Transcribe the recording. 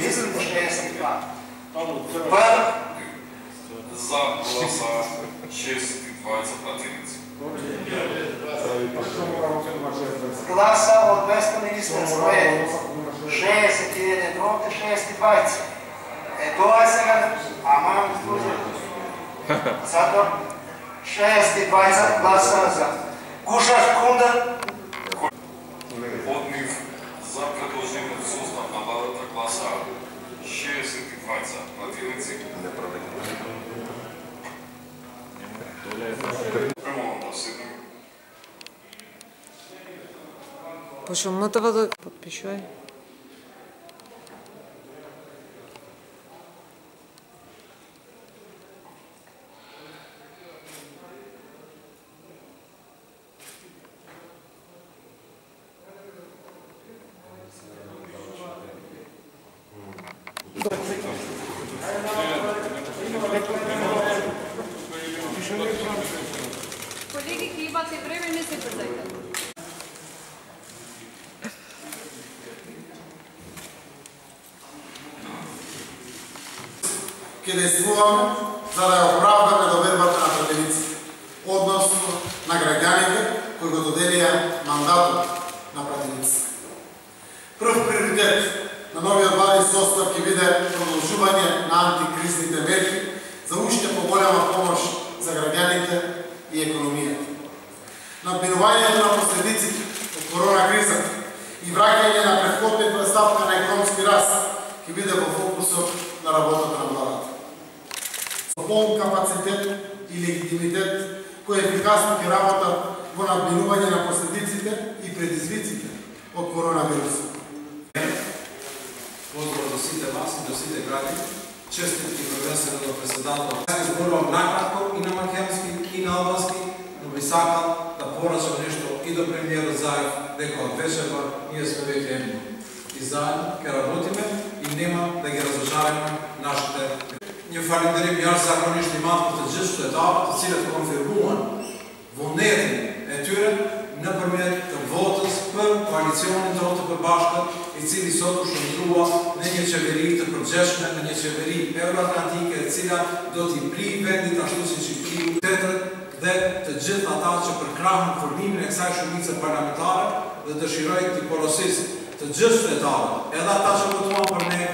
Если запускается план. Тепер за голоса честь 21. Класа однесто міністра зброї. 61 проти, 620. Тося, а мама. служить. Сатор, 620 класа за. Кушаш Кунда, Да подпишувај. Колеги, ќе имате време, не се брзајте. Ќе действуваме за да ја оправдаме довербата на пратениците, односно на граѓаните кои го доделија мандатот на пратениците. Прв приоритет на новиот владен состав ќе биде продолжување на антикризните мерки за уште поголема помош за граѓаните и економијата. Надминувањето на последиците од корона кризата и враќање на претходна представка на економски раст ќе биде во фокусот на работата на полн капацитет и легитимитет кој ефикасно ќе работа во надминување на последиците и предизвиците од коронавирусот. Поздрав до сите вас и до сите граѓани. Честитки првенствено до председател. Јас зборувам накратко и на македонски и на албански, но би сакал да порачам нешто и до премиерот Заев дека од вечерва ние сме веќе едно. И заедно ќе работиме и нема да ги разрушаваме нашите Një falenderim jashtëzakonisht imat për të gjithë qytetarët të cilët konfirmuan vullnetin e tyre në përmjet të votës për koalicionin të përbashkët i cili sot u shëndrua në një qeveri të përgjeshme, në një qeveri euroatlantike e cila do t'i pli vendit ashtu si që pli tetët dhe të gjithë ata që përkrahën formimin e kësaj shumice parlamentare dhe dëshirojnë t'i porosisë të gjithë qytetarët, edhe ata që